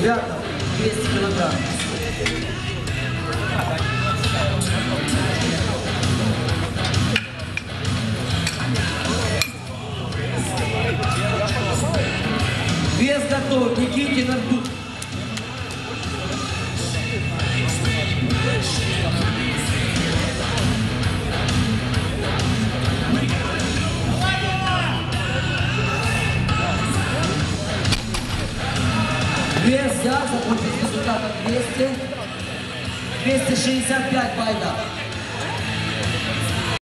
ребята, 200 килограмм. Вес готов, Никитин Артур. Вес взят, закончить результатом 200. 265 байда.